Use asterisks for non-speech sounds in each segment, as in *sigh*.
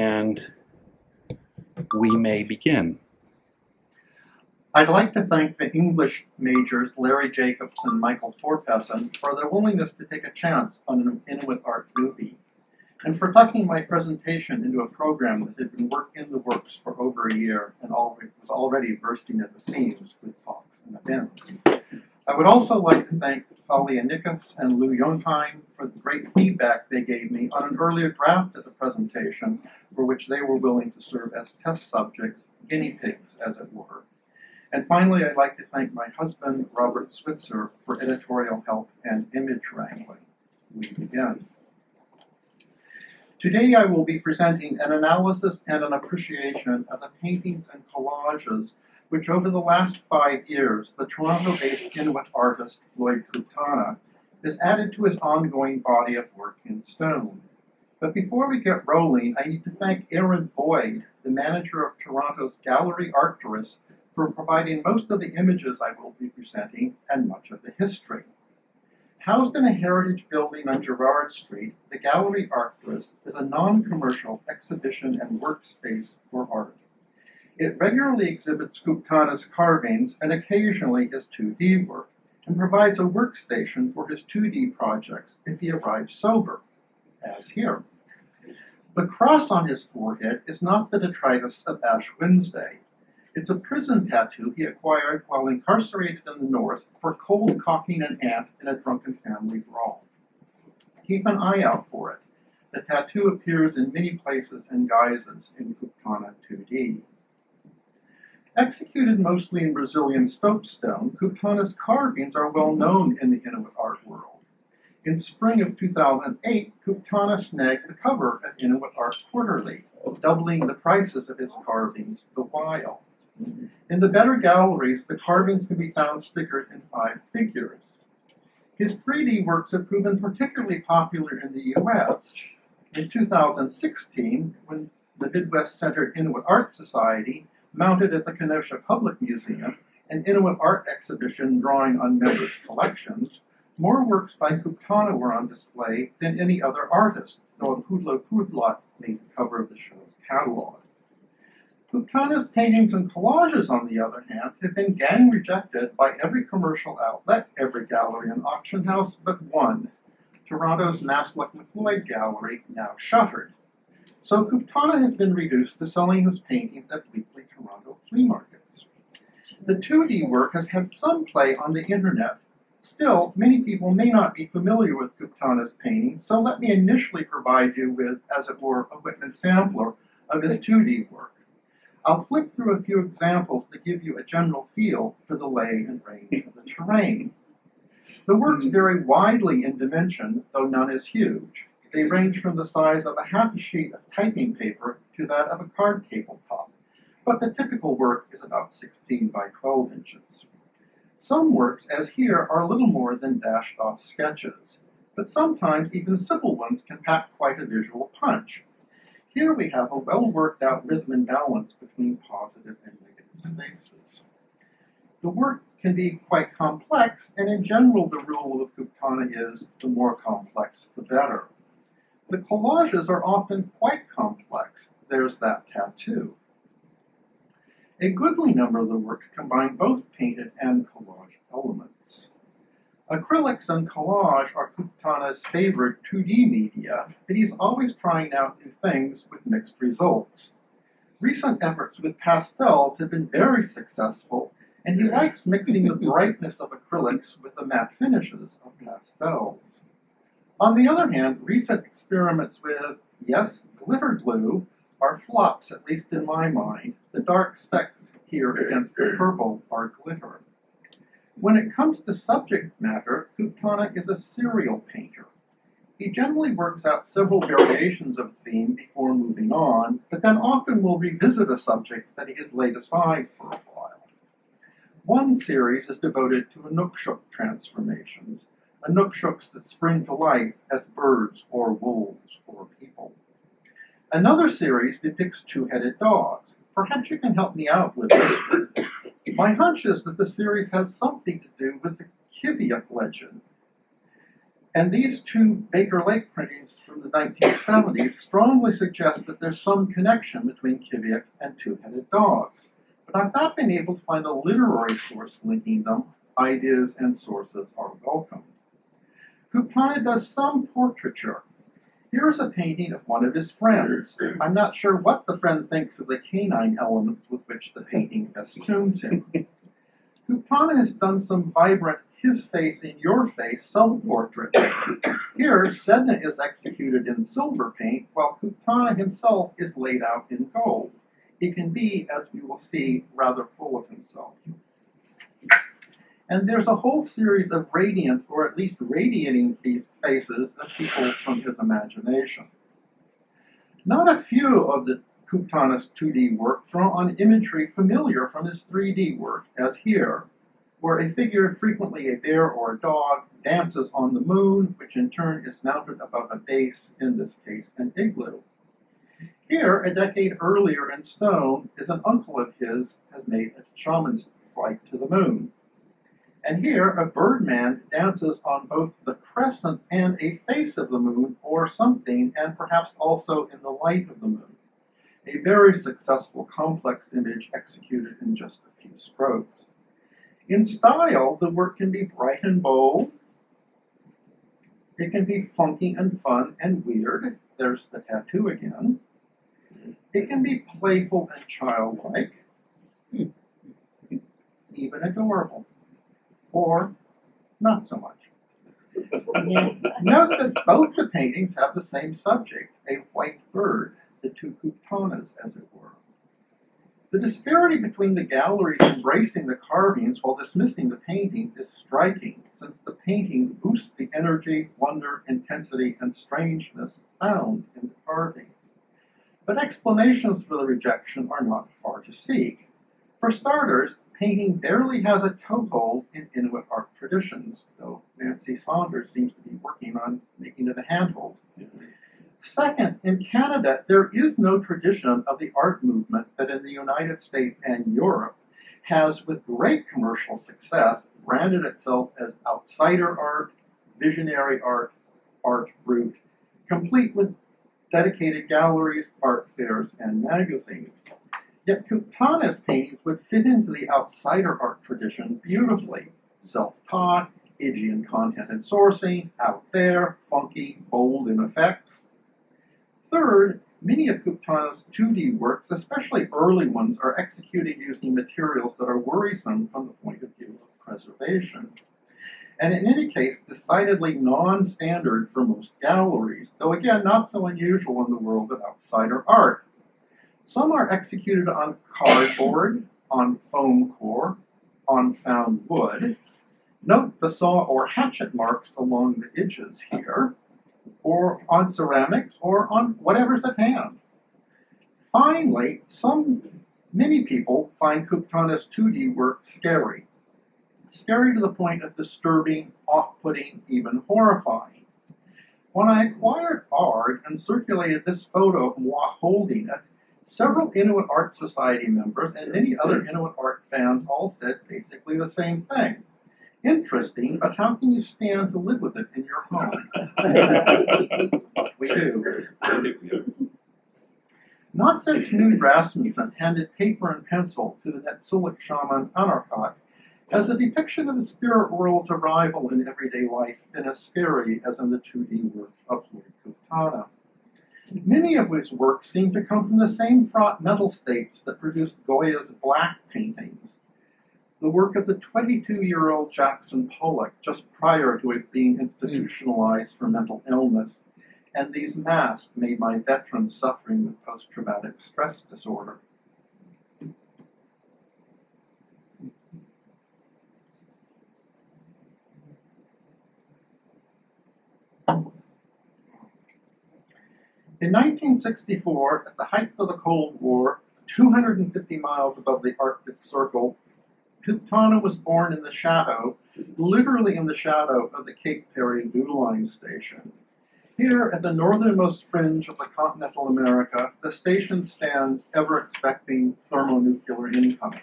and we may begin. I'd like to thank the English majors Larry Jacobs and Michael Forpessen for their willingness to take a chance on an Inuit art movie, and for tucking my presentation into a program that had been work in the works for over a year and was already bursting at the seams with talks and events. I would also like to thank Thalia Nikas and Lou Jonheim for the great feedback they gave me on an earlier draft of the presentation, for which they were willing to serve as test subjects, guinea pigs, as it were. And finally, I'd like to thank my husband, Robert Switzer, for editorial help and image wrangling. We begin. Today I will be presenting an analysis and an appreciation of the paintings and collages which over the last five years, the Toronto-based Inuit artist Floyd Kuptana has added to his ongoing body of work in stone. But before we get rolling, I need to thank Aaron Boyd, the manager of Toronto's Gallery Arcturus, for providing most of the images I will be presenting and much of the history. Housed in a heritage building on Gerrard Street, the Gallery Arcturus is a non-commercial exhibition and workspace for art. It regularly exhibits Kuptana's carvings and occasionally his 2D work, and provides a workstation for his 2D projects if he arrives sober, as here. The cross on his forehead is not the detritus of Ash Wednesday. It's a prison tattoo he acquired while incarcerated in the North for cold cocking an aunt in a drunken family brawl. Keep an eye out for it. The tattoo appears in many places and guises in Kuptana 2D. Executed mostly in Brazilian soapstone, Kuptana's carvings are well known in the Inuit art world. In spring of 2008, Kuptana snagged the cover of Inuit Art Quarterly, doubling the prices of his carvings the while. In the better galleries, the carvings can be found stickered in five figures. His 3D works have proven particularly popular in the US. In 2016, when the Midwest Centered Inuit Art Society mounted at the Kenosha Public Museum, an Inuit art exhibition drawing on members' collections, more works by Kuptana were on display than any other artist, though a Pudlo Pudlat made the cover of the show's catalog. Kuptana's paintings and collages, on the other hand, have been gang rejected by every commercial outlet, every gallery and auction house but one, Toronto's Maslak McLeod Gallery, now shuttered. So Kuptana has been reduced to selling his paintings at weekly Toronto flea markets. The 2D work has had some play on the internet. Still, many people may not be familiar with Kuptana's painting, so let me initially provide you with, as it were, a Whitman sampler of his 2D work. I'll flick through a few examples to give you a general feel for the lay and range of the terrain. The works hmm. vary widely in dimension, though none is huge. They range from the size of a half a sheet of typing paper to that of a card tabletop, but the typical work is about 16 by 12 inches. Some works, as here, are a little more than dashed off sketches, but sometimes even simple ones can pack quite a visual punch. Here we have a well worked out rhythm and balance between positive and negative spaces. The work can be quite complex, and in general, the rule of Kuptana is the more complex, the better. The collages are often quite complex. There's that tattoo. A goodly number of the works combine both painted and collage elements. Acrylics and collage are Kuptana's favorite 2D media, but he's always trying out new things with mixed results. Recent efforts with pastels have been very successful, and he likes mixing the brightness of acrylics with the matte finishes of pastels. On the other hand, recent experiments with, yes, glitter glue are flops, at least in my mind. The dark specks here against the purple are glitter. When it comes to subject matter, Kuptana is a serial painter. He generally works out several variations of theme before moving on, but then often will revisit a subject that he has laid aside for a while. One series is devoted to Inukshuk transformations, Inukshuks that spring to life as birds or wolves or people. Another series depicts two-headed dogs. Perhaps you can help me out with this. My hunch is that the series has something to do with the Kiviuq legend. And these two Baker Lake printings from the 1970s strongly suggest that there's some connection between Kiviuq and two-headed dogs. But I've not been able to find a literary source linking them. Ideas and sources are welcome. Kuptana does some portraiture. Here is a painting of one of his friends. I'm not sure what the friend thinks of the canine elements with which the painting festoons him. *laughs* Kuptana has done some vibrant his face in your face self-portrait. Here, Sedna is executed in silver paint, while Kuptana himself is laid out in gold. He can be, as we will see, rather full of himself. And there's a whole series of radiant, or at least radiating faces of people from his imagination. Not a few of the Kuptana's 2D work draw on imagery familiar from his 3D work, as here, where a figure, frequently a bear or a dog, dances on the moon, which in turn is mounted above a base, in this case an igloo. Here, a decade earlier in stone, is an uncle of his has made a shaman's flight to the moon. And here, a birdman dances on both the crescent and a face of the moon, or something, and perhaps also in the light of the moon. A very successful complex image executed in just a few strokes. In style, the work can be bright and bold. It can be funky and fun and weird. There's the tattoo again. It can be playful and childlike, hmm. even adorable, or not so much. Note that both the paintings have the same subject, a white bird, the two Kuptanas, as it were. The disparity between the galleries embracing the carvings while dismissing the painting is striking, since the painting boosts the energy, wonder, intensity, and strangeness found in the carvings. But explanations for the rejection are not far to seek. For starters, painting barely has a toehold in Inuit art traditions, though Nancy Saunders seems to be working on making it a handhold. Second, in Canada, there is no tradition of the art movement that in the United States and Europe has, with great commercial success, branded itself as outsider art, visionary art, art brut, complete with dedicated galleries, art fairs, and magazines. Yet Kuptana's paintings would fit into the outsider art tradition beautifully. Self-taught, edgy in content and sourcing, out there, funky, bold in effects. Third, many of Kuptana's 2D works, especially early ones, are executed using materials that are worrisome from the point of view of preservation. And in any case, decidedly non-standard for most galleries, though again, not so unusual in the world of outsider art. Some are executed on cardboard, on foam core, on found wood. Note the saw or hatchet marks along the edges here or on ceramics, or on whatever's at hand. Finally, some many people find Kuptana's 2D work scary. Scary to the point of disturbing, off-putting, even horrifying. When I acquired art and circulated this photo of moi holding it, several Inuit Art Society members and many other Inuit art fans all said basically the same thing. Interesting, but how can you stand to live with it in your home? we do. Not since Knud Rasmussen handed paper and pencil to the Netsilik shaman Anarkak has the depiction of the spirit world's arrival in everyday life been as scary as in the 2D work of Floyd Kuptana. Many of his works seem to come from the same fraught mental states that produced Goya's black paintings the work of the 22 year old Jackson Pollock just prior to his being hmm. institutionalized for mental illness, and these masks made by veterans suffering with post traumatic stress disorder. In 1964, at the height of the Cold War, 250 miles above the Arctic Circle, Kuptana was born in the shadow, literally in the shadow of the Cape Perry Dew Line station. Here, at the northernmost fringe of the continental America, the station stands ever expecting thermonuclear incoming.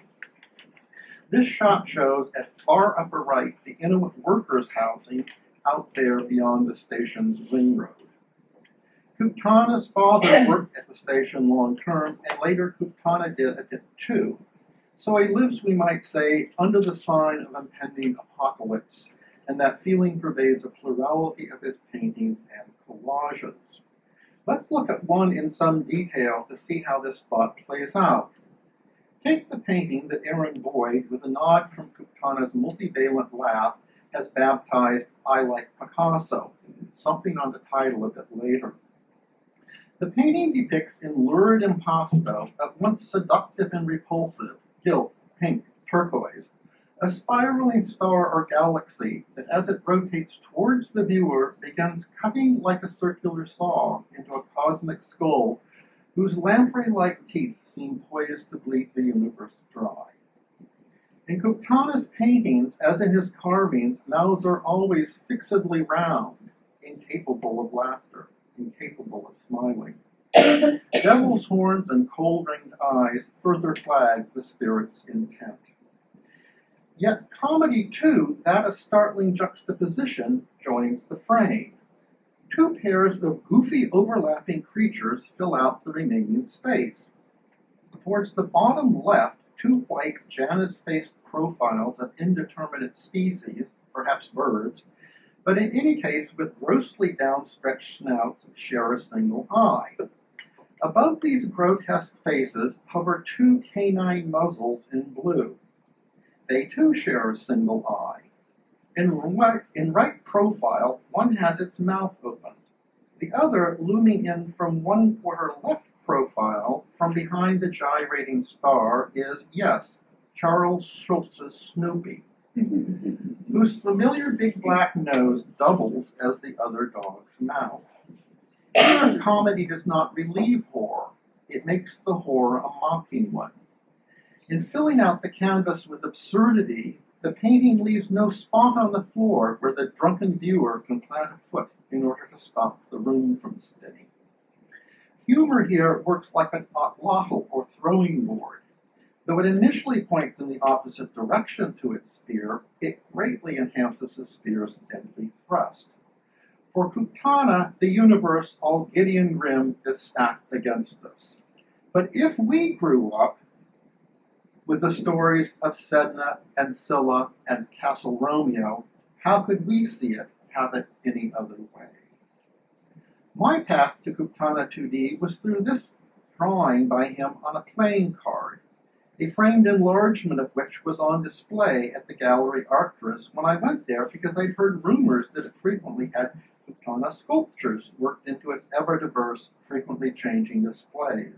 This shot shows at far upper right the Inuit workers' housing out there beyond the station's ring road. Kuptana's father *coughs* worked at the station long term, and later Kuptana did at it too. So he lives, we might say, under the sign of impending apocalypse, and that feeling pervades a plurality of his paintings and collages. Let's look at one in some detail to see how this thought plays out. Take the painting that Aaron Boyd, with a nod from Kuptana's multivalent laugh, has baptized I Like Picasso, something on the title a bit later. The painting depicts in lurid impasto, at once seductive and repulsive, gilt, pink, turquoise, a spiraling star or galaxy that as it rotates towards the viewer begins cutting like a circular saw into a cosmic skull whose lamprey-like teeth seem poised to bleed the universe dry. In Kuptana's paintings, as in his carvings, mouths are always fixedly round, incapable of laughter incapable of smiling. *coughs* Devil's horns and cold ringed eyes further flag the spirit's intent. Yet comedy, too, that of startling juxtaposition, joins the frame. Two pairs of goofy overlapping creatures fill out the remaining space. Towards the bottom left, two white Janus faced profiles of indeterminate species, perhaps birds, but in any case with grossly downstretched snouts share a single eye. Above these grotesque faces hover two canine muzzles in blue. They too share a single eye. In right, in right profile, one has its mouth open, The other, looming in from one quarter left profile, from behind the gyrating star, is, yes, Charles Schulz's Snoopy *laughs* whose familiar big black nose doubles as the other dog's mouth. Here, comedy does not relieve horror, it makes the horror a mocking one. In filling out the canvas with absurdity, the painting leaves no spot on the floor where the drunken viewer can plant a foot in order to stop the room from spinning. Humor here works like an atlatl or throwing board Though it initially points in the opposite direction to its spear, it greatly enhances the spear's deadly thrust. For Kuptana, the universe, all Gideon grim, is stacked against us. But if we grew up with the stories of Sedna and Scylla and Castle Romeo, how could we see it, have it any other way? My path to Kuptana 2D was through this drawing by him on a playing card a framed enlargement of which was on display at the Gallery Arcturus when I went there because I'd heard rumors that it frequently had Kuptana sculptures worked into its ever diverse, frequently changing displays.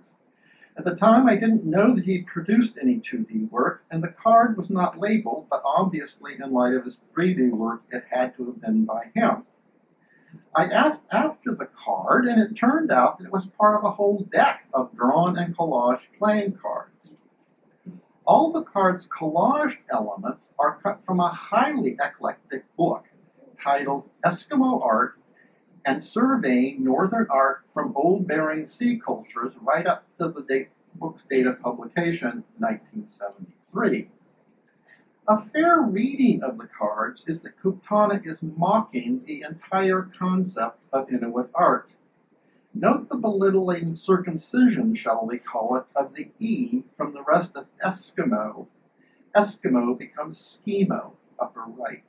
At the time, I didn't know that he'd produced any 2D work, and the card was not labeled, but obviously, in light of his 3D work, it had to have been by him. I asked after the card, and it turned out that it was part of a whole deck of drawn and collage playing cards. All the card's collaged elements are cut from a highly eclectic book titled Eskimo Art and Surveying Northern Art from Old Bering Sea Cultures right up to the date, book's date of publication, 1973. A fair reading of the cards is that Kuptana is mocking the entire concept of Inuit art. Note the belittling circumcision, shall we call it, of the E from the rest of Eskimo. Eskimo becomes schemo, upper right.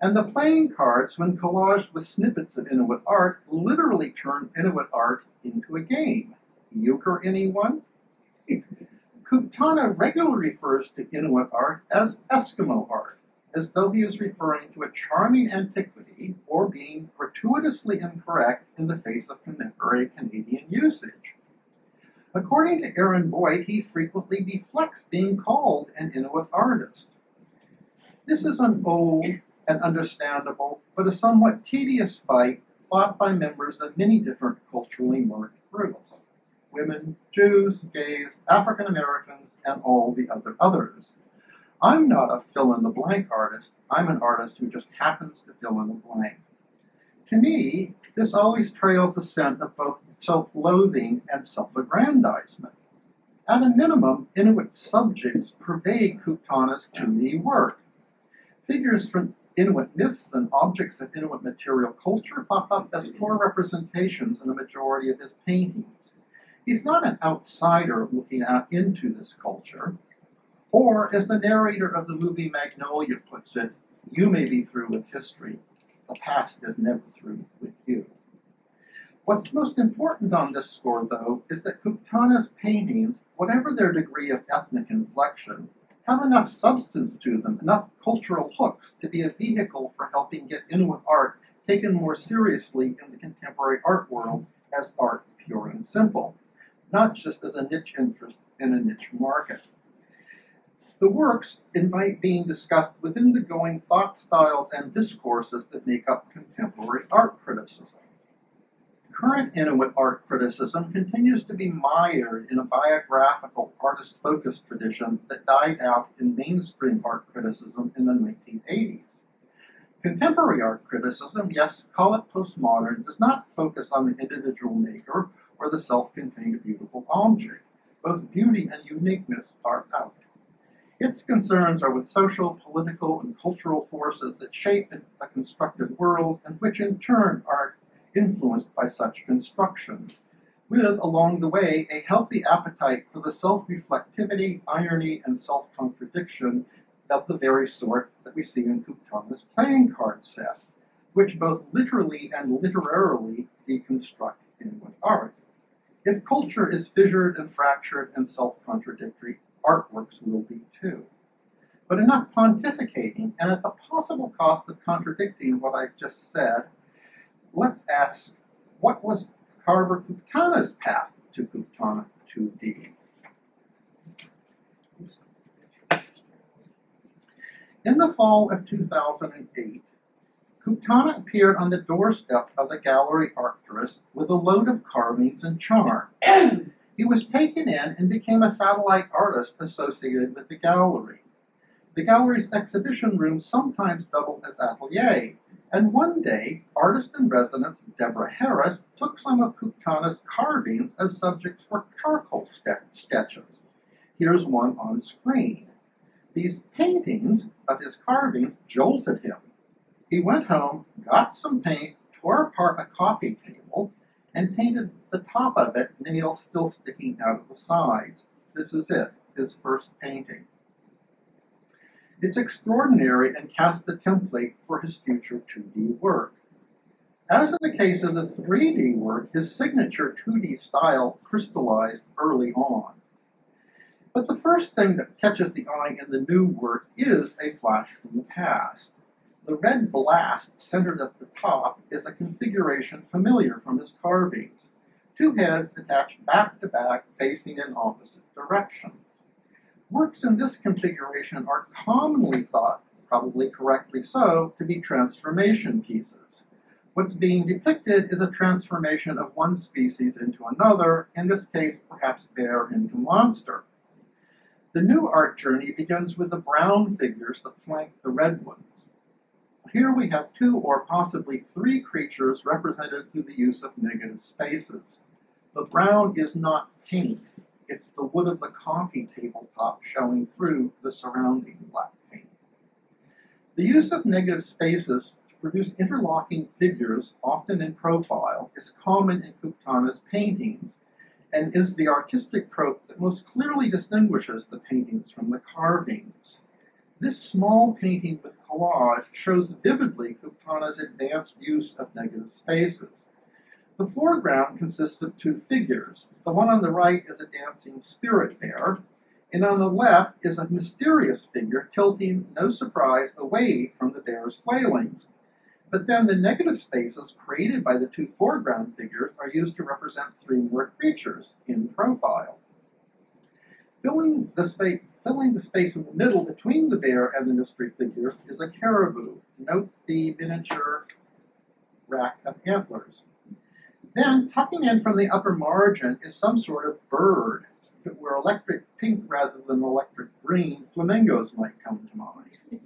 And the playing cards, when collaged with snippets of Inuit art, literally turn Inuit art into a game. Euchre anyone? *laughs* Kuptana regularly refers to Inuit art as Eskimo art as though he is referring to a charming antiquity or being gratuitously incorrect in the face of contemporary Canadian usage. According to Aaron Boyd, he frequently deflects being called an Inuit artist. This is an old and understandable, but a somewhat tedious fight fought by members of many different culturally marked groups women, Jews, gays, African Americans, and all the other others. I'm not a fill in the blank artist. I'm an artist who just happens to fill in the blank. To me, this always trails a scent of both self loathing and self aggrandizement. At a minimum, Inuit subjects pervade Kuptana's 2D work. Figures from Inuit myths and objects of Inuit material culture pop up as core representations in a majority of his paintings. He's not an outsider looking out into this culture, or as the narrator of the movie Magnolia puts it, you may be through with history, the past is never through with you. What's most important on this score, though, is that Kuptana's paintings, whatever their degree of ethnic inflection, have enough substance to them, enough cultural hooks to be a vehicle for helping get Inuit art taken more seriously in the contemporary art world as art pure and simple, not just as a niche interest in a niche market. The works invite being discussed within the going thought styles and discourses that make up contemporary art criticism. Current Inuit art criticism continues to be mired in a biographical, artist focused tradition that died out in mainstream art criticism in the 1980s. Contemporary art criticism, yes, call it postmodern, does not focus on the individual maker or the self contained beautiful object. Both beauty and uniqueness are out. Its concerns are with social, political, and cultural forces that shape a constructed world and which in turn are influenced by such construction, with, along the way, a healthy appetite for the self reflectivity, irony, and self contradiction of the very sort that we see in Kuptana's playing card set, which both literally and literarily deconstruct Inuit art. If culture is fissured and fractured and self contradictory, artworks will be too. But enough pontificating, and at the possible cost of contradicting what I've just said, let's ask what was Carver Kuptana's path to Kuptana 2D? In the fall of 2008, Kuptana appeared on the doorstep of the Gallery Arcturus with a load of carvings and charm. *clears throat* he was taken in and became a satellite artist associated with the gallery. The gallery's exhibition room sometimes doubled as atelier, and one day, artist in residence Deborah Harris took some of Kuptana's carvings as subjects for charcoal sketches. Here's one on screen. These paintings of his carvings jolted him. He went home, got some paint, tore apart a coffee table, and painted the top of it, nails still sticking out of the sides. This is it, his first painting. It's extraordinary and cast the template for his future 2D work. As in the case of the 3D work, his signature 2D style crystallized early on. But the first thing that catches the eye in the new work is a flash from the past. The red blast centered at the top is a configuration familiar from his carvings. Two heads attached back to back facing in opposite directions. Works in this configuration are commonly thought, probably correctly so, to be transformation pieces. What's being depicted is a transformation of one species into another, in this case, perhaps bear into monster. The new art journey begins with the brown figures that flank the red ones. Here we have two or possibly three creatures represented through the use of negative spaces. The brown is not paint, it's the wood of the coffee tabletop showing through the surrounding black paint. The use of negative spaces to produce interlocking figures, often in profile, is common in Kuptana's paintings and is the artistic trope that most clearly distinguishes the paintings from the carvings. This small painting with collage shows vividly Kuptana's advanced use of negative spaces. The foreground consists of two figures. The one on the right is a dancing spirit bear, and on the left is a mysterious figure tilting, no surprise, away from the bear's flailings. But then the negative spaces created by the two foreground figures are used to represent three more creatures in profile. Filling the, space, filling the space in the middle between the bear and the mystery figures is a caribou. Note the miniature rack of antlers. Then, tucking in from the upper margin is some sort of bird. It were electric pink rather than electric green, flamingos might come to mind.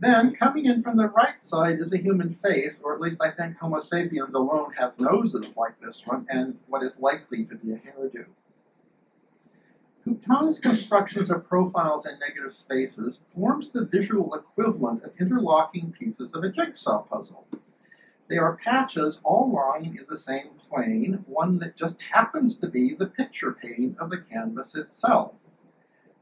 Then, coming in from the right side is a human face, or at least I think Homo sapiens alone have noses like this one, and what is likely to be a hairdo. Kuptana's constructions of profiles and negative spaces forms the visual equivalent of interlocking pieces of a jigsaw puzzle. They are patches all lying in the same plane, one that just happens to be the picture pane of the canvas itself.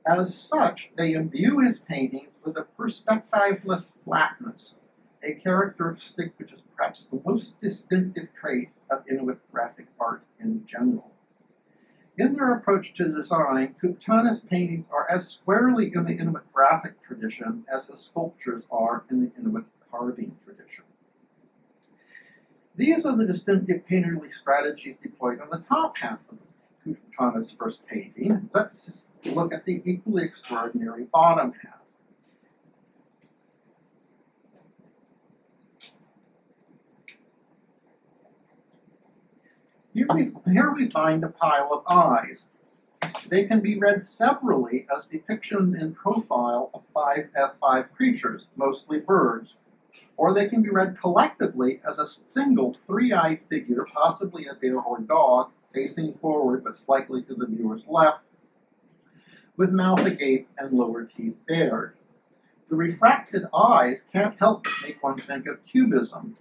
As such, they imbue his paintings with a perspectiveless flatness, a characteristic which is perhaps the most distinctive trait of Inuit graphic art in general. In their approach to design, Kuptana's paintings are as squarely in the Inuit graphic tradition as his sculptures are in the Inuit carving tradition. These are the distinctive painterly strategies deployed on the top half of Kuptana's first painting. Let's look at the equally extraordinary bottom half. Here we, here we find a pile of eyes. They can be read severally as depictions in profile of five F5 creatures, mostly birds, or they can be read collectively as a single three-eyed figure, possibly a bear or dog, facing forward but slightly to the viewer's left, with mouth agape and lower teeth bared. The refracted eyes can't help but make one think of cubism,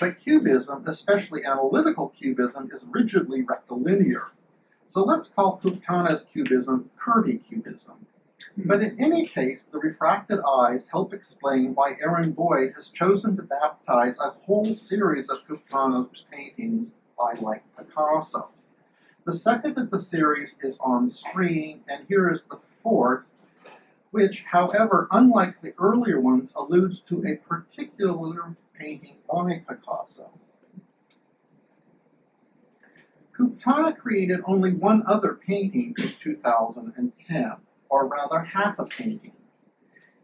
but cubism, especially analytical cubism, is rigidly rectilinear. So let's call Kuptana's cubism curvy cubism. Hmm. But in any case, the refracted eyes help explain why Aaron Boyd has chosen to baptize a whole series of Kuptana's paintings by like Picasso. The second of the series is on screen, and here is the fourth, which, however, unlike the earlier ones, alludes to a particular painting by Picasso. Kuptana created only one other painting in 2010, or rather half a painting.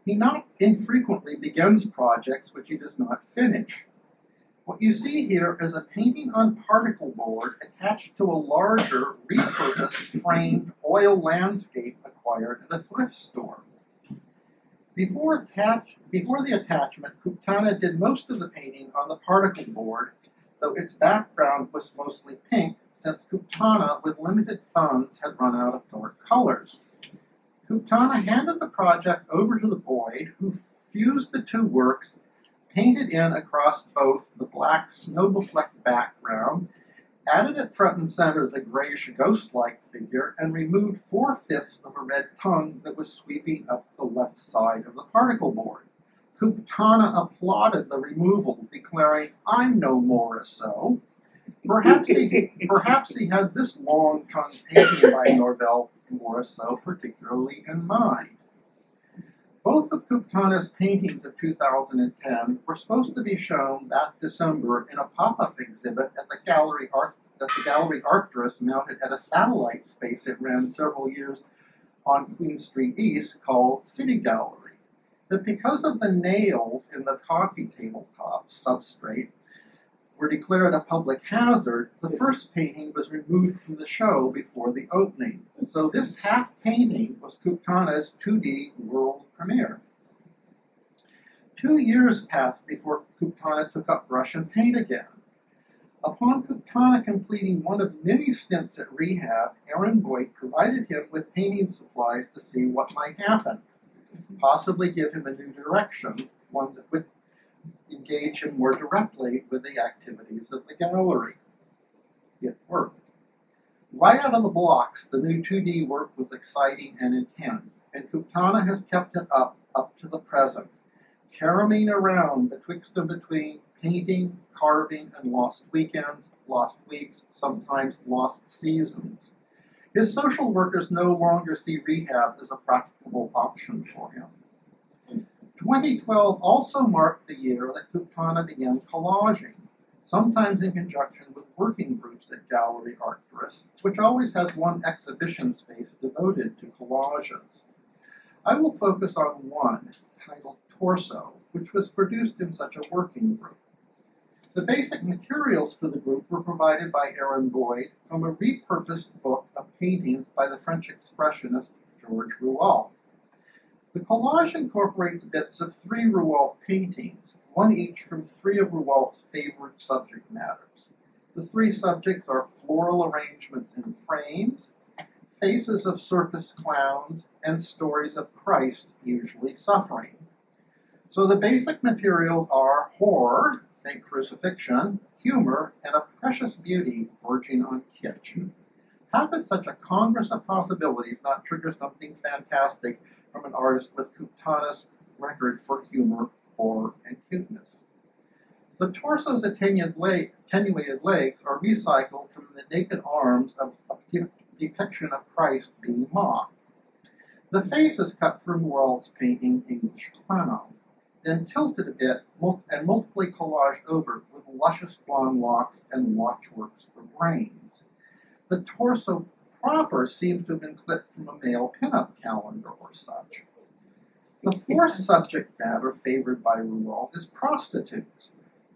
He not infrequently begins projects which he does not finish. What you see here is a painting on particle board attached to a larger, repurposed, framed oil landscape acquired at a thrift store. Before, attach, before the attachment, Kuptana did most of the painting on the particle board, though its background was mostly pink, since Kuptana, with limited funds, had run out of dark colors. Kuptana handed the project over to the Boyd, who fused the two works, painted in across both the black snow-beflecked background added at front and center the grayish ghost-like figure, and removed four-fifths of a red tongue that was sweeping up the left side of the particle board. Kuptana applauded the removal, declaring, I'm no Morrisseau. Perhaps he, *laughs* perhaps he had this long tongue painting by Norval Morrisseau particularly in mind. Both of Kuptana's paintings of 2010 were supposed to be shown that December in a pop-up exhibit at the Gallery Art that the Gallery Arcturus mounted at a satellite space it ran several years on Queen Street East called City Gallery. But because of the nails in the coffee tabletop substrate were declared a public hazard, the first painting was removed from the show before the opening. And so this half painting was Kuptana's 2D world premiere. Two years passed before Kuptana took up brush and paint again. Upon Kuptana completing one of many stints at rehab, Aaron Boyd provided him with painting supplies to see what might happen, possibly give him a new direction, one that would engage him more directly with the activities of the gallery. It worked. Right out of the blocks, the new 2D work was exciting and intense, and Kuptana has kept it up up to the present, caroming around betwixt and between painting, carving, and lost weekends, lost weeks, sometimes lost seasons. His social workers no longer see rehab as a practicable option for him. 2012 also marked the year that Kuptana began collaging, sometimes in conjunction with working groups at Gallery Arcturus, which always has one exhibition space devoted to collages. I will focus on one, titled Torso, which was produced in such a working group. The basic materials for the group were provided by Aaron Boyd from a repurposed book of paintings by the French expressionist George Rouault. The collage incorporates bits of three Rouault paintings, one each from three of Rouault's favorite subject matters. The three subjects are floral arrangements in frames, faces of circus clowns, and stories of Christ usually suffering. So the basic materials are horror, think crucifixion, humor, and a precious beauty verging on kitsch. How could such a congress of possibilities not trigger something fantastic from an artist with Kuptanas' record for humor, horror, and cuteness? The torso's attenuated, legs are recycled from the naked arms of a depiction of Christ being mocked. The face is cut from Rouault's painting English Clown, then tilted a bit and multiply collaged over with luscious blonde locks and watchworks for brains. The torso proper seems to have been clipped from a male pinup calendar or such. The fourth subject matter favored by Rouault is prostitutes,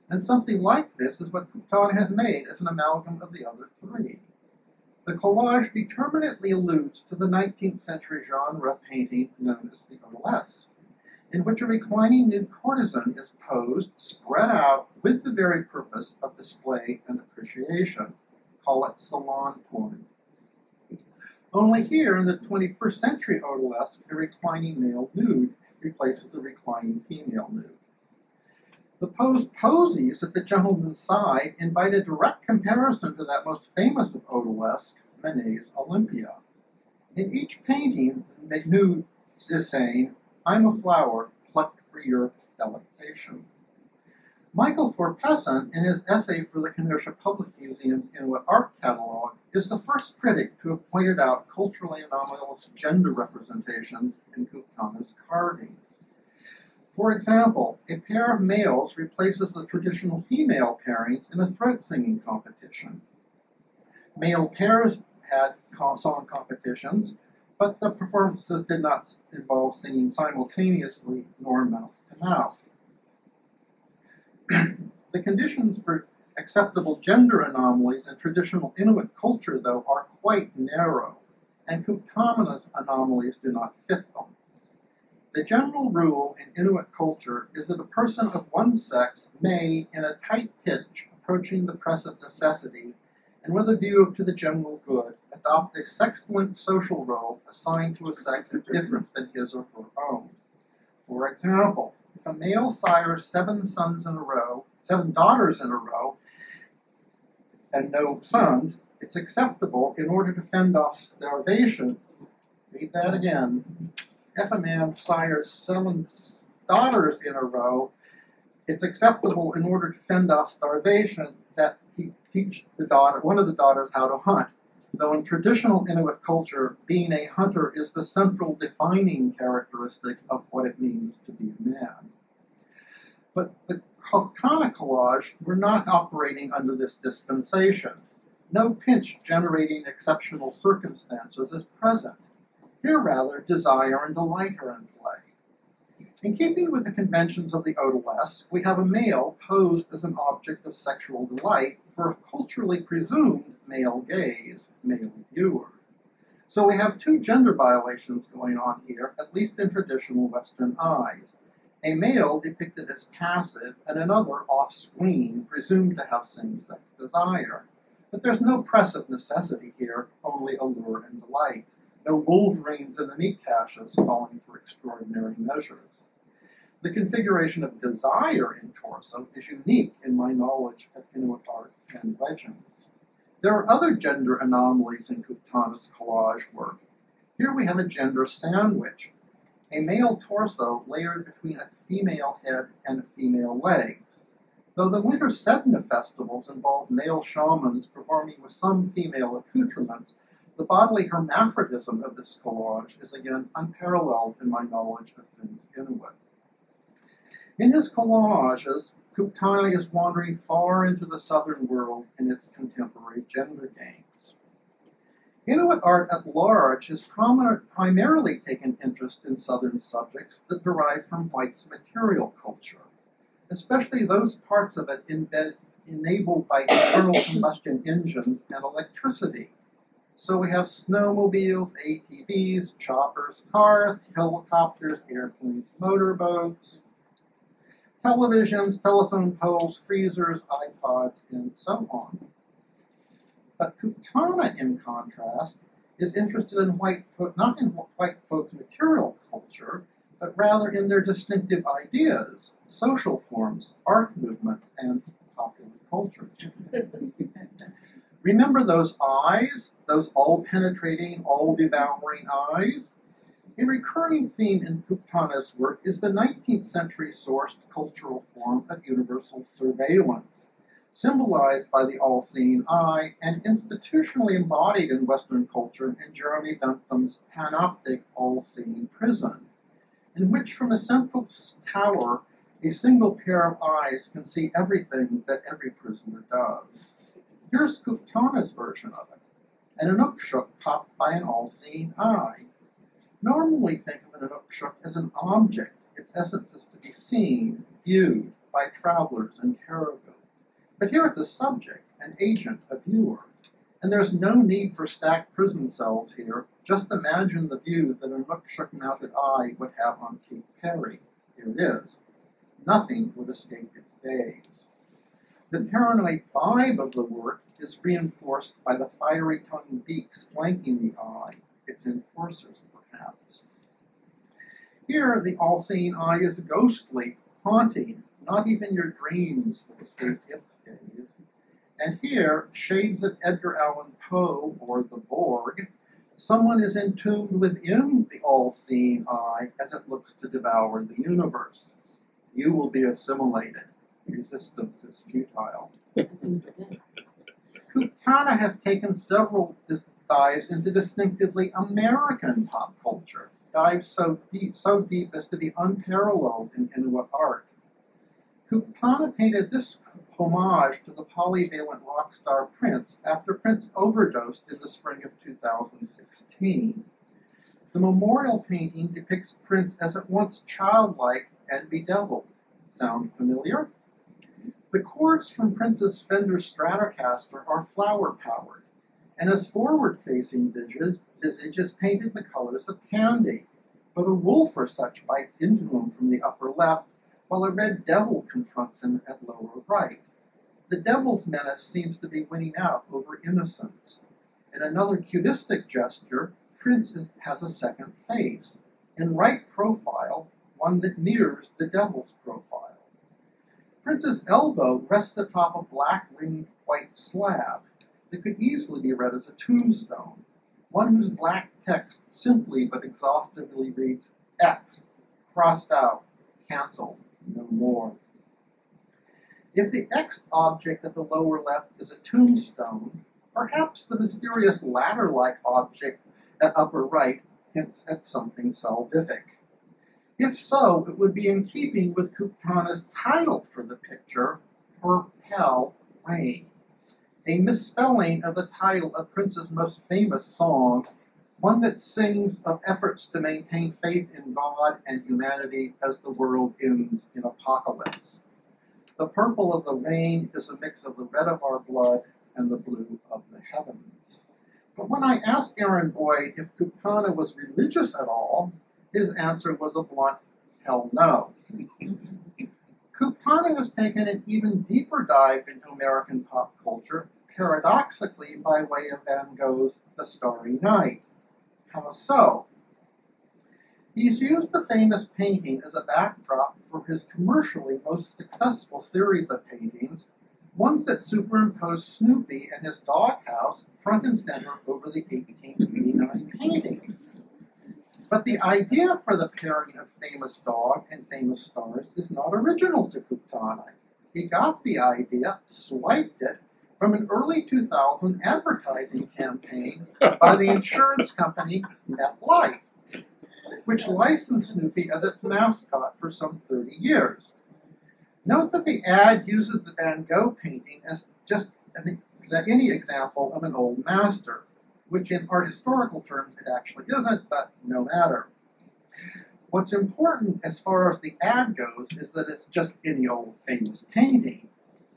and something like this is what Coutan has made as an amalgam of the other three. The collage determinately alludes to the 19th century genre painting known as the odalisque, in which a reclining nude courtesan is posed, spread out, with the very purpose of display and appreciation. Call it salon porn. Only here in the 21st century odalisque, a reclining male nude replaces a reclining female nude. The posed posies at the gentleman's side invite a direct comparison to that most famous of odalisques, Manet's Olympia. In each painting, the nude is saying, I'm a flower plucked for your delectation. Michael Forpesson, in his essay for the Kenosha Public Museum's Inuit Art Catalog, is the first critic to have pointed out culturally anomalous gender representations in Kuptana's carvings. For example, a pair of males replaces the traditional female pairings in a throat singing competition. Male pairs had song competitions, but the performances did not involve singing simultaneously nor mouth to mouth. The conditions for acceptable gender anomalies in traditional Inuit culture, though, are quite narrow, and Kuptana's anomalies do not fit them. The general rule in Inuit culture is that a person of one sex may, in a tight pitch approaching the present necessity, and with a view to the general good, adopt a sex-linked social role assigned to a sex different than his or her own. For example, a male sires seven sons in a row, seven daughters in a row, and no sons, it's acceptable in order to fend off starvation. Read that again if a man sires seven daughters in a row, it's acceptable in order to fend off starvation that he teach the daughter, one of the daughters, how to hunt. Though in traditional Inuit culture, being a hunter is the central defining characteristic of what it means to be a man. But the Kuptana collage were not operating under this dispensation. No pinch generating exceptional circumstances is present. Here, rather, desire and delight are in play. In keeping with the conventions of the odalisque, we have a male posed as an object of sexual delight for a culturally presumed male gaze, male viewer. So we have two gender violations going on here, at least in traditional Western eyes. A male depicted as passive and another off screen, presumed to have same sex desire. But there's no press of necessity here, only allure and delight no wolverines in the meat caches calling for extraordinary measures. The configuration of desire in torso is unique in my knowledge of Inuit art and legends. There are other gender anomalies in Kuptana's collage work. Here we have a gender sandwich, a male torso layered between a female head and female legs. Though the winter Sedna festivals involve male shamans performing with some female accoutrements, the bodily hermaphrodism of this collage is again unparalleled in my knowledge of Finns Inuit. In his collages, Kuptana is wandering far into the southern world in its contemporary gender games. Inuit art at large has primarily taken interest in southern subjects that derive from white's material culture, especially those parts of it embedded, enabled by internal combustion engines and electricity so we have snowmobiles, ATVs, choppers, cars, helicopters, airplanes, motorboats, televisions, telephone poles, freezers, iPods, and so on. But Kuptana, in contrast, is interested in white not in white folks' material culture, but rather in their distinctive ideas, social forms, art movements, and popular culture. Remember those eyes, those all penetrating, all devouring eyes? A recurring theme in Kuptana's work is the 19th century sourced cultural form of universal surveillance, symbolized by the all seeing eye and institutionally embodied in Western culture in Jeremy Bentham's panoptic all seeing prison, in which from a central tower a single pair of eyes can see everything that every prisoner does. Here's Kuptana's version of it an Inukshuk topped by an all seeing eye normally think of an Inukshuk as an object. Its essence is to be seen, viewed by travelers and caribou. But here it's a subject, an agent, a viewer. And there's no need for stacked prison cells here. Just imagine the view that a Inukshuk mounted eye would have on Cape Parry. Here it is. Nothing would escape its gaze. The paranoid vibe of the work is reinforced by the fiery tongued beaks flanking the eye, its enforcers perhaps. Here, the all seeing eye is ghostly, haunting, not even your dreams will escape its. And here, shades of Edgar Allan Poe or the Borg, someone is entombed within the all seeing eye as it looks to devour the universe. You will be assimilated. Resistance is futile. *laughs* Kuptana has taken several dives into distinctively American pop culture, dives so deep, so deep as to be unparalleled in Inuit art. Kuptana painted this homage to the polyvalent rock star Prince after Prince overdosed in the spring of 2016. The memorial painting depicts Prince as at once childlike and bedeviled. Sound familiar? The chords from Prince's Fender Stratocaster are flower powered and his forward-facing visage, visage is painted the colors of candy. But a wolf or such bites into him from the upper left, while a red devil confronts him at lower right. The devil's menace seems to be winning out over innocence. In another cubistic gesture, Prince is, has a second face, in right profile, one that mirrors the devil's profile. Prince's elbow rests atop a black ringed white slab, that could easily be read as a tombstone, one whose black text simply but exhaustively reads X, crossed out, cancelled, no more. If the X object at the lower left is a tombstone, perhaps the mysterious ladder-like object at upper right hints at something salvific. If so, it would be in keeping with Kuptana's title for the picture, Propel Rain a misspelling of the title of Prince's most famous song, one that sings of efforts to maintain faith in God and humanity as the world ends in apocalypse. The purple of the rain is a mix of the red of our blood and the blue of the heavens. But when I asked Aaron Boyd if Kuptana was religious at all, his answer was a blunt hell no. *laughs* Kuptana has taken an even deeper dive into American pop culture, paradoxically by way of Van Gogh's The Starry Night. So? He's used the famous painting as a backdrop for his commercially most successful series of paintings, ones that superimpose Snoopy and his doghouse front and center over the 1889 painting. But the idea for the pairing of famous dog and famous stars is not original to Kuptana. He got the idea, swiped it, from an early 2000 advertising campaign by the insurance company MetLife, which licensed Snoopy as its mascot for some 30 years. Note that the ad uses the Van Gogh painting as just any example of an old master which in art historical terms it actually isn't, but no matter. What's important as far as the ad goes is that it's just any old famous painting.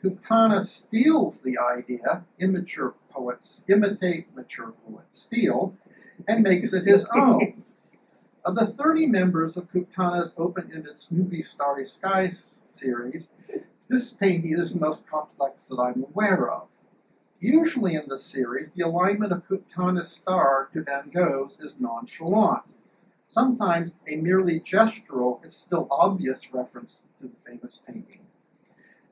Kuptana steals the idea, immature poets imitate mature poets steal, and makes it his *laughs* own. Of the 30 members of Kuptana's open-ended Snoopy Starry Skies series, this painting is the most complex that I'm aware of. Usually in the series, the alignment of Kuptana's star to Van Gogh's is nonchalant, sometimes a merely gestural, if still obvious, reference to the famous painting.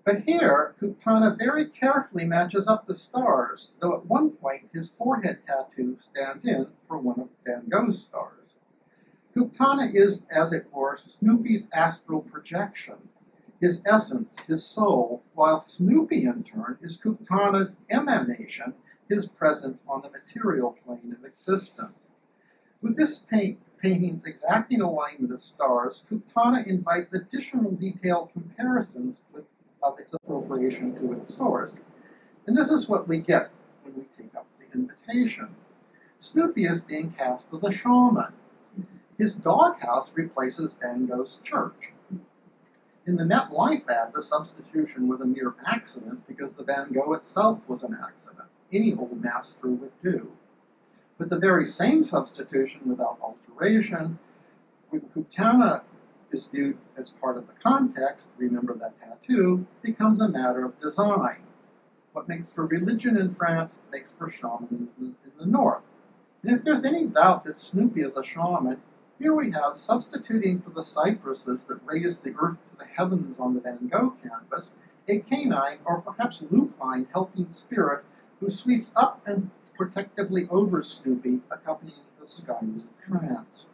But here, Kuptana very carefully matches up the stars, though at one point his forehead tattoo stands in for one of Van Gogh's stars. Kuptana is, as it were, Snoopy's astral projection, his essence, his soul, while Snoopy in turn is Kuptana's emanation, his presence on the material plane of existence. With this paint, painting's exacting alignment of stars, Kuptana invites additional detailed comparisons with of its appropriation to its source. And this is what we get when we take up the invitation. Snoopy is being cast as a shaman. His doghouse replaces Van Gogh's church. In the MetLife ad, the substitution was a mere accident because the Van Gogh itself was an accident. Any old master would do. But the very same substitution without alteration, when Kuptana is viewed as part of the context, remember that tattoo, becomes a matter of design. What makes for religion in France makes for shamanism in the North. And if there's any doubt that Snoopy is a shaman, here we have substituting for the cypresses that raise the earth to the heavens on the Van Gogh canvas, a canine or perhaps lupine helping spirit who sweeps up and protectively over Snoopy, accompanying the skies of trance.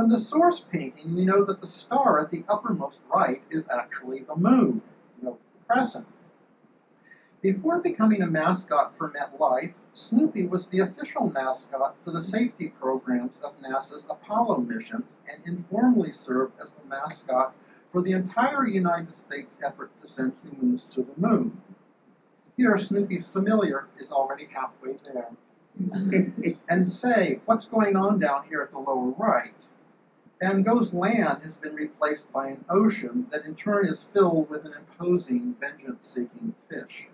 From the source painting, we know that the star at the uppermost right is actually the moon, note the crescent. Before becoming a mascot for MetLife, Snoopy was the official mascot for the safety programs of NASA's Apollo missions and informally served as the mascot for the entire United States effort to send humans to the moon. Here, Snoopy's familiar is already halfway there. *laughs* and say, what's going on down here at the lower right? Van Gogh's land has been replaced by an ocean that in turn is filled with an imposing, vengeance seeking fish.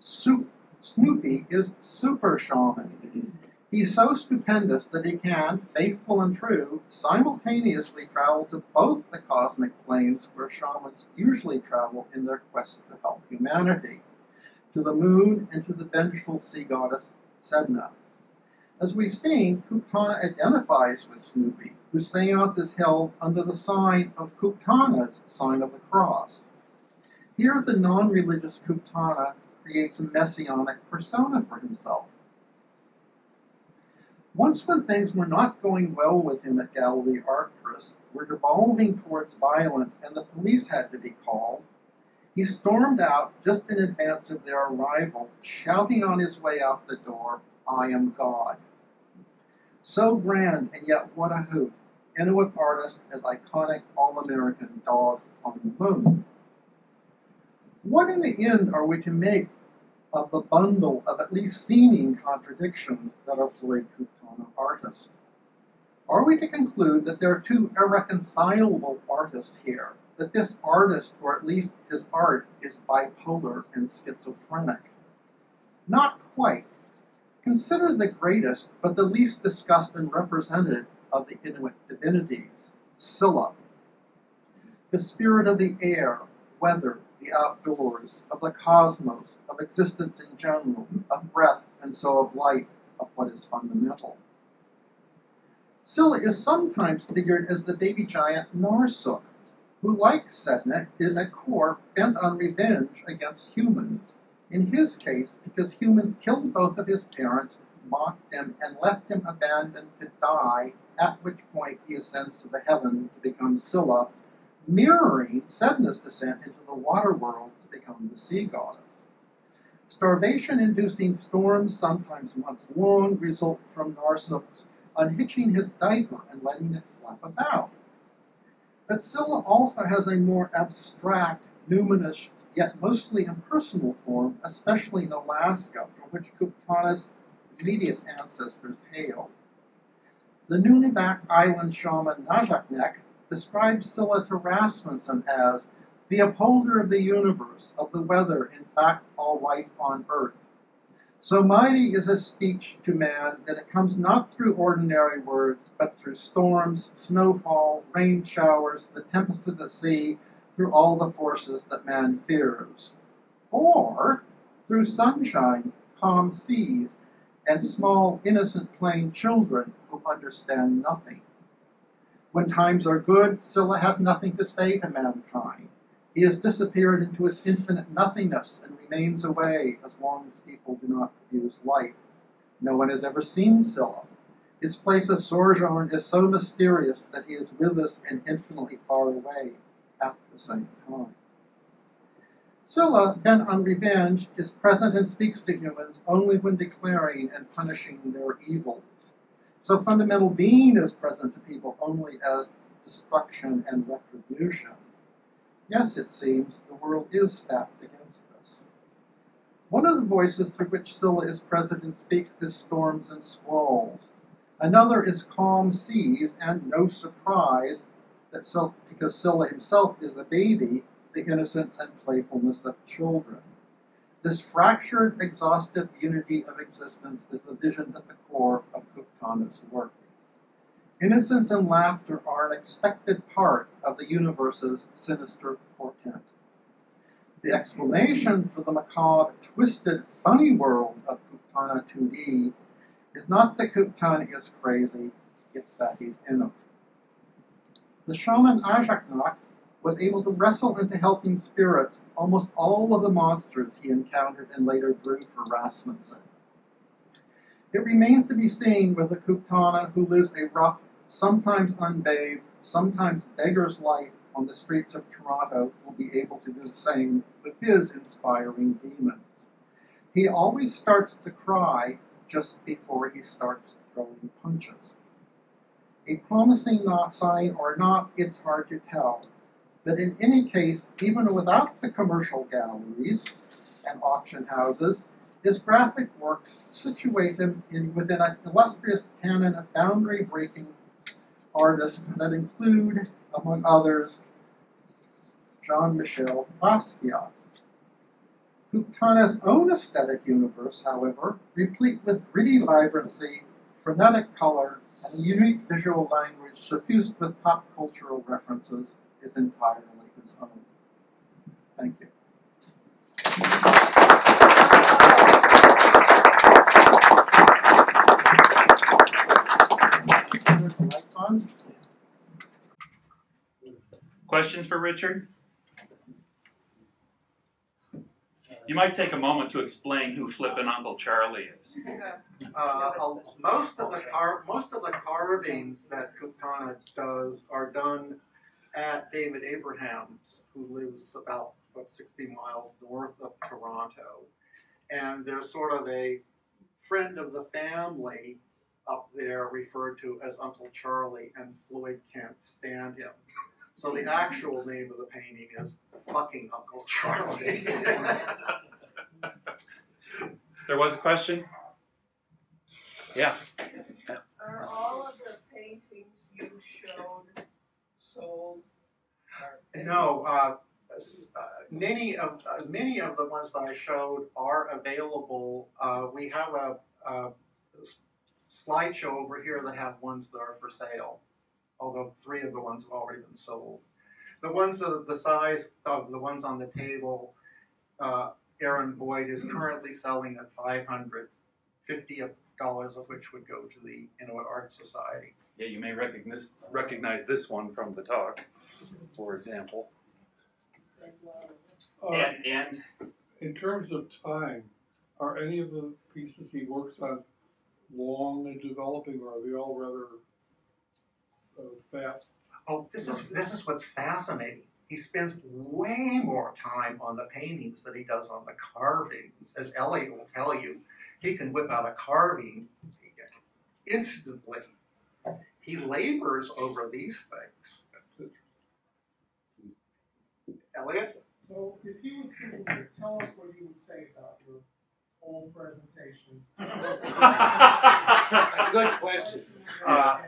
Soup, Snoopy is super shaman. He's so stupendous that he can, faithful and true, simultaneously travel to both the cosmic planes where shamans usually travel in their quest to help humanity, to the moon and to the vengeful sea goddess Sedna. As we've seen, Kuptana identifies with Snoopy, whose seance is held under the sign of Kuptana's sign of the cross. Here, the non religious Kuptana creates a messianic persona for himself. Once, when things were not going well with him at Gallery Arcturus, were devolving towards violence, and the police had to be called, he stormed out just in advance of their arrival, shouting on his way out the door, I am God. So grand and yet what a hoot. Inuit artist as iconic all-American dog on the moon. What in the end are we to make of the bundle of at least seeming contradictions that Floyd Kuptana artist? Are we to conclude that there are two irreconcilable artists here, that this artist, or at least his art, is bipolar and schizophrenic? Not quite. Consider the greatest, but the least discussed and represented of the Inuit divinities, Sila. The spirit of the air, weather, the outdoors, of the cosmos, of existence in general, of breath, and so of life, of what is fundamental. Sila is sometimes figured as the baby giant Narsuk, who, like Sedna, is at core bent on revenge against humans in his case, because humans killed both of his parents, mocked him, and left him abandoned to die, at which point he ascends to the heaven to become Sila, mirroring Sedna's descent into the water world to become the sea goddess. Starvation inducing storms, sometimes months long, result from Narsuk's unhitching his diaper and letting it flap about. But Scylla also has a more abstract, numinous yet mostly impersonal form, especially in Alaska, from which Kuptana's immediate ancestors hail. The Nunivak island shaman Najagneq describes Sila to Rasmussen as the upholder of the universe, of the weather, in fact, all life on earth. So mighty is his speech to man that it comes not through ordinary words, but through storms, snowfall, rain showers, the tempest of the sea, through all the forces that man fears, or through sunshine, calm seas, and small, innocent, plain children who understand nothing. When times are good, Sila has nothing to say to mankind. He has disappeared into his infinite nothingness and remains away as long as people do not use light. No one has ever seen Sila. His place of sojourn is so mysterious that he is with us and infinitely far away at the same time. Sila, bent on revenge, is present and speaks to humans only when declaring and punishing their evils. So fundamental being is present to people only as destruction and retribution. Yes, it seems the world is stacked against us. One of the voices through which Sila is present and speaks is storms and squalls. Another is calm seas, and no surprise that because Sila himself is a baby, the innocence and playfulness of children. This fractured, exhaustive unity of existence is the vision at the core of Kuptana's work. Innocence and laughter are an expected part of the universe's sinister portent. The explanation for the macabre, twisted, funny world of Kuptana 2D is not that Kuptana is crazy, it's that he's in it. The shaman Ajaknak was able to wrestle into helping spirits almost all of the monsters he encountered and later drew for Rasmussen. It remains to be seen whether Kuptana, who lives a rough, sometimes unbathed, sometimes beggar's life on the streets of Toronto, will be able to do the same with his inspiring demons. He always starts to cry just before he starts throwing punches. A promising sign or not, it's hard to tell, but in any case, even without the commercial galleries and auction houses, his graphic works situate him in, within an illustrious canon of boundary breaking artists that include, among others, Jean Michel Basquiat. Kuptana's own aesthetic universe, however, replete with gritty vibrancy, frenetic color, and a unique visual language suffused with pop cultural references, is entirely his own. Thank you. Questions for Richard? You might take a moment to explain who Flippin' Uncle Charlie is. *laughs* Uh, most of the car- most of the carvings that Kuptana does are done at David Abrahams, who lives about what, 60 miles north of Toronto. And there's sort of a friend of the family up there referred to as Uncle Charlie, and Floyd can't stand him. So the actual name of the painting is Fucking Uncle Charlie. *laughs* there was a question? Yeah. Are all of the paintings you showed sold? No, uh, uh, many of uh, many of the ones that I showed are available. Uh, we have a, a, slideshow over here that have ones that are for sale, although three of the ones have already been sold. The ones that are the size of the ones on the table, uh, Aaron Boyd is currently selling at 500, 50 dollars of which would go to the Inuit Art Society. Yeah, you may recognize recognize this one from the talk, for example. Uh, and and in terms of time, are any of the pieces he works on long in developing, or are they all rather fast? Oh, this is this is what's fascinating. He spends way more time on the paintings than he does on the carvings. As Elliot will tell you, he can whip out a carving instantly. He labors over these things. Elliot? So if he was sitting here, tell us what you would say about your whole presentation. *laughs* Good question. Uh,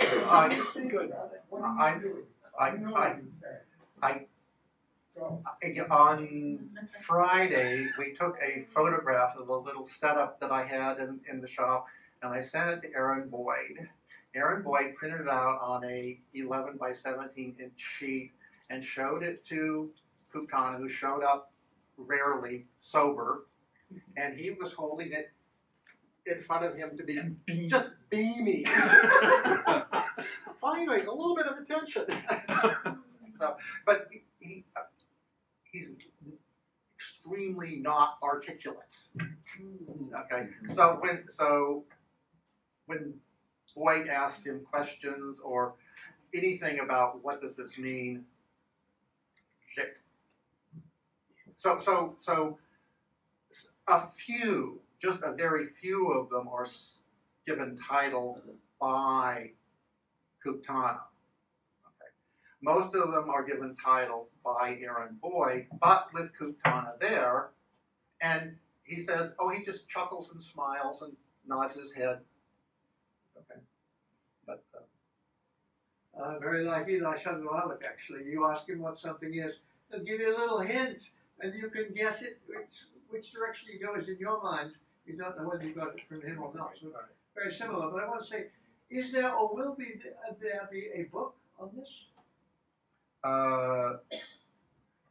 I, *coughs* Good. I- are you doing? I, I, what you would say. I- on Friday, we took a photograph of a little setup that I had in, in the shop, and I sent it to Aaron Boyd. Aaron Boyd printed it out on a 11 by 17 inch sheet and showed it to Kuptana, who showed up rarely sober, and he was holding it in front of him to be just beaming. *laughs* Finally, a little bit of attention. *laughs* so, but he, he uh, he's extremely not articulate. Okay, so when so when Boyd asks him questions or anything about what does this mean, shit. So so so a few, just a very few of them are given titles by Kuptana. Okay. Most of them are given titles by Aaron Boyd, but with Kuptana there, and he says, oh, he just chuckles and smiles and nods his head. Okay. But uh, Uh, very like Eli Shunwalik, actually. You ask him what something is, he'll give you a little hint, and you can guess it, which, which direction he goes in your mind. You don't know whether you got it from him or not. So very similar. But I want to say, is there or will be uh, there be a book on this? Uh,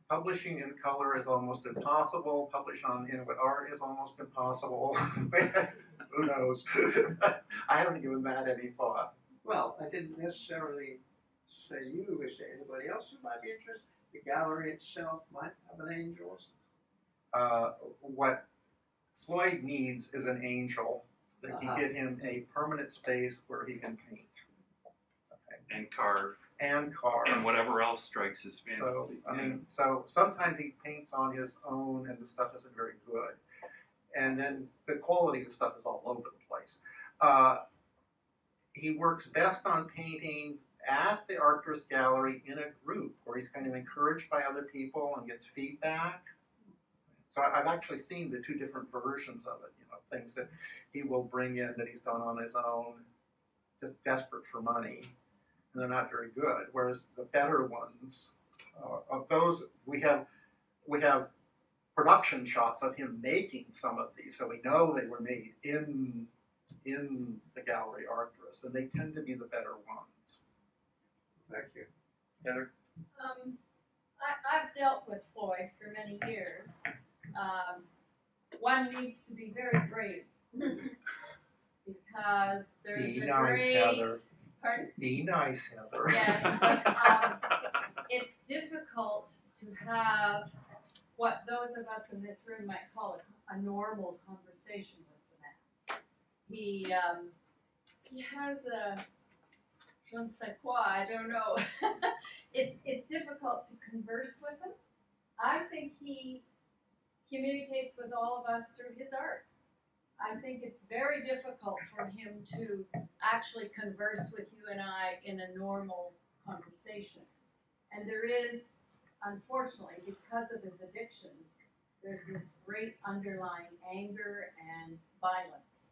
publishing in color is almost impossible. Publish on Inuit art is almost impossible. *laughs* Who knows? *laughs* I haven't given that any thought. Well, I didn't necessarily say you. Is there anybody else who might be interested? The gallery itself might have an angel. Uh, what Floyd needs is an angel that Uh-huh. can get him a permanent space where he can paint okay. and carve and carve. and whatever else strikes his fancy. So, fancy. I mean, so sometimes he paints on his own and the stuff isn't very good. And then the quality of the stuff is all over the place. Uh, he works best on painting at the Arcturus Gallery in a group where he's kind of encouraged by other people and gets feedback. So I- I've actually seen the two different versions of it, you know, things that he will bring in that he's done on his own, just desperate for money, and they're not very good. Whereas the better ones, uh, of those, we have, we have production shots of him making some of these, so we know they were made in, in the Gallery Arcturus, and they tend to be the better ones. Thank you. Heather? Um, I, I've dealt with Floyd for many years. Um, one needs to be very brave because there's Be a nice, great. Heather. Pardon? Be nice, Heather. Yes, *laughs* but, um, it's difficult to have what those of us in this room might call a, a normal conversation with the man. He, um, he has a, je ne sais quoi, I don't know. *laughs* it's, it's difficult to converse with him. I think he communicates with all of us through his art. I think it's very difficult for him to actually converse with you and I in a normal conversation. And there is, unfortunately, because of his addictions, there's this great underlying anger and violence.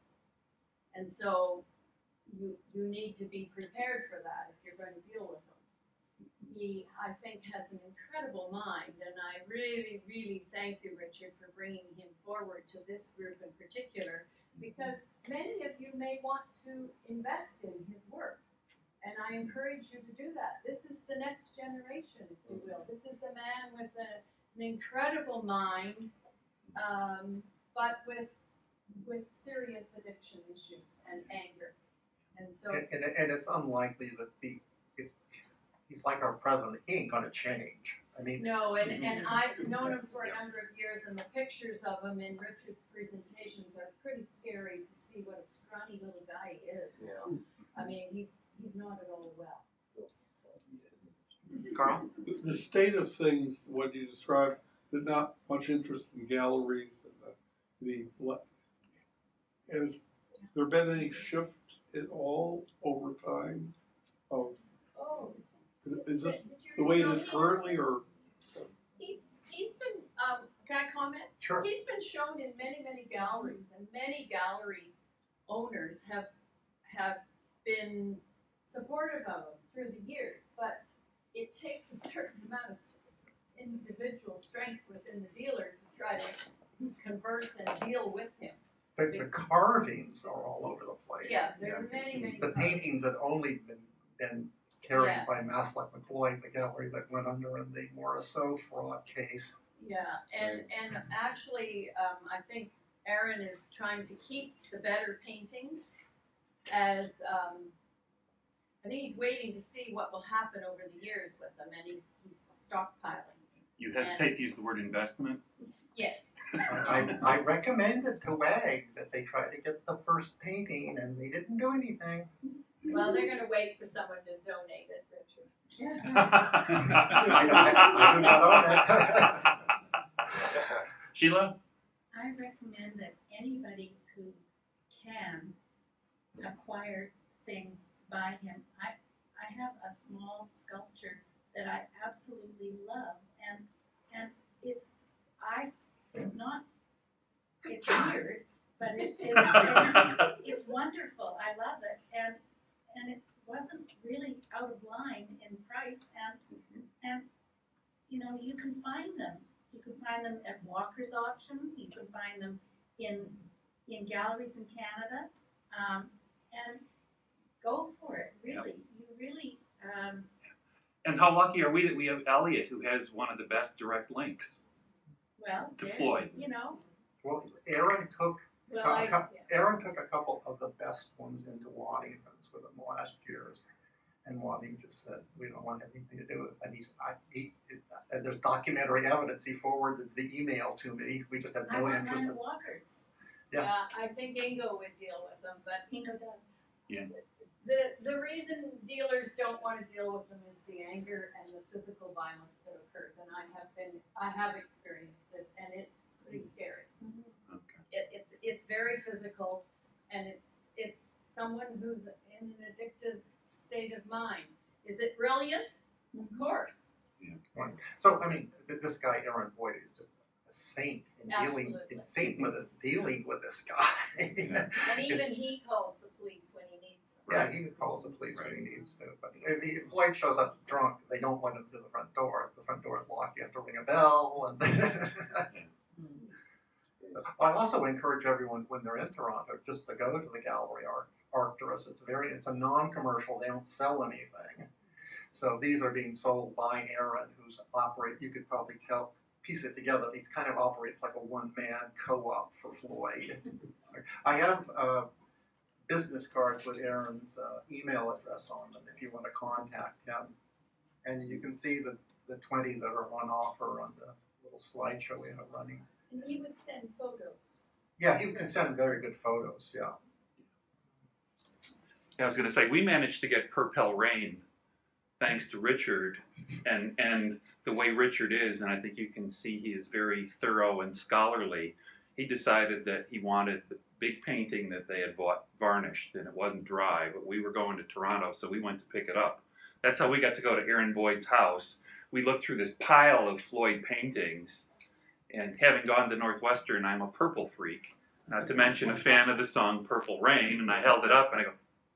And so you you need to be prepared for that if you're going to deal with. He, I think, has an incredible mind, and I really, really thank you, Richard, for bringing him forward to this group in particular, because many of you may want to invest in his work. And I encourage you to do that. This is the next generation, if you will. This is a man with a, an incredible mind, um, but with with serious addiction issues and anger. And so, And, and, and it's unlikely that the, he's like our president, he ain't gonna change. I mean, no, and, and I've known him for a number of years, and the pictures of him in Richard's presentations are pretty scary to see what a scrawny little guy he is. Yeah. I mean, he's he's not at all well. Carl? The, the state of things, what you described, there's not much interest in galleries and the, the le- has there been any shift at all over time of Oh. Is this the way it is currently or He's he's been um can I comment? sure. He's been shown in many, many galleries and many gallery owners have have been supportive of him through the years, but it takes a certain amount of individual strength within the dealer to try to converse and deal with him. The, the carvings are all over the place. Yeah, there are many, many. The paintings had only been, been carried Yeah. by Maslak McLeod, at the gallery that went under in the Morrisseau fraud case. Yeah, and, and actually, um, I think Aaron is trying to keep the better paintings as, um, I think he's waiting to see what will happen over the years with them, and he's, he's stockpiling. You hesitate to use the word investment? Yes. I, I recommended to WAG that they try to get the first painting and they didn't do anything. Well, they're gonna wait for someone to donate it, Richard. *laughs* Sheila? I recommend that anybody who can acquire things by him. I, I have a small sculpture that I absolutely love and, and it's, I, it's not, it's weird, but it, it's, it's, it's wonderful. I love it and, and it wasn't really out of line in price and, and, you know, you can find them. You can find them at Walker's auctions, you can find them in, in galleries in Canada, um, and go for it, really, you really, um, And how lucky are we that we have Elliot, who has one of the best direct links well, to there- Floyd? you know, Well, Aaron took, Well, I, a cou- Aaron took a couple of the best ones into Waddington's with him last year's. And Wadding just said, we don't want anything to do with it. And he's, I, he, and there's documentary evidence. He forwarded the email to me. We just have I no want interest mine in at Walker's, Yeah. yeah, I think Ingo would deal with them, but Ingo does. Yeah. the, the reason dealers don't wanna deal with them is the anger and the physical violence that occurs, and I have been, I have experienced it, and it's pretty scary. Mm-hmm. Okay. It, it's, it's very physical, and it's, it's someone who's in an addictive state of mind. Is it brilliant? Of mm-hmm. course. Yeah. So, I mean, this guy, Aaron Boyd, is just a saint in dealing, Absolutely. saint with it, dealing with this guy. Yeah. *laughs* And even he calls the police when he needs them. Yeah, he calls the police when he needs to, but if, he- if Floyd shows up drunk, they don't let him to the front door. If the front door is locked, you have to ring a bell and. *laughs* I also encourage everyone, when they're in Toronto, just to go to the gallery Art, Arcturus. It's very, it's a non-commercial, they don't sell anything. So these are being sold by Aaron, who's operate, you could probably tell, piece it together, he kind of operates like a one-man co-op for Floyd. I have, uh, business cards with Aaron's uh, email address on them if you want to contact him. And you can see the, the 20 that are on offer on the little slideshow we have running. And he would send photos. Yeah, he can send very good photos, yeah. I was going to say we managed to get Purpell Rain, thanks to Richard, and and the way Richard is, and I think you can see he is very thorough and scholarly. He decided that he wanted the big painting that they had bought varnished, and it wasn't dry. But we were going to Toronto, so we went to pick it up. That's how we got to go to Aaron Boyd's house. We looked through this pile of Floyd paintings, and having gone to Northwestern, I'm a purple freak. Not to mention a fan of the song Purple Rain, and I held it up and I go,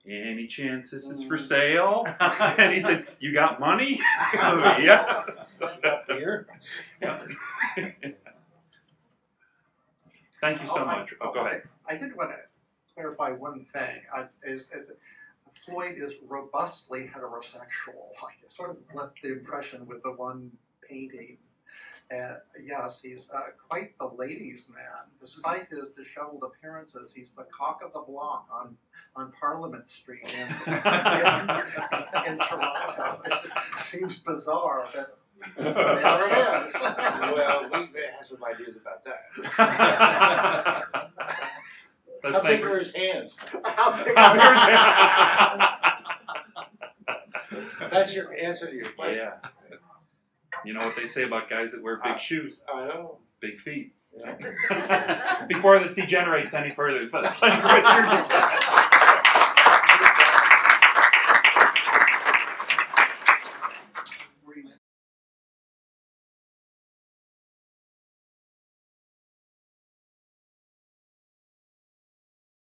any chance this is for mm. sale? *laughs* and he said, You got money? Oh, *laughs* yeah. Here. Thank you so Oh, I- much. Oh, go ahead. I did want to clarify one thing. I, is, is Floyd is robustly heterosexual. I sort of left the impression with the one painting. And yes, he's uh, quite the ladies' man. Despite his disheveled appearances, he's the cock of the block on, on Parliament Street in, *laughs* in, in Toronto. It *laughs* seems bizarre, but there it is. Well, we have some ideas about that. *laughs* Let's How big are his hands? How big- are his hands? That's your answer to your question. Yeah. You know what they say about guys that wear big Uh, shoes, I know. big feet. Yeah. *laughs* Before this degenerates any further, let's thank *laughs* Richard.